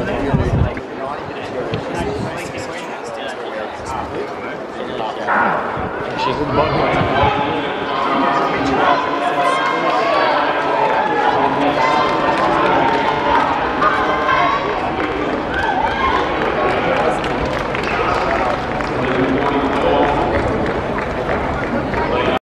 She's in the bottom.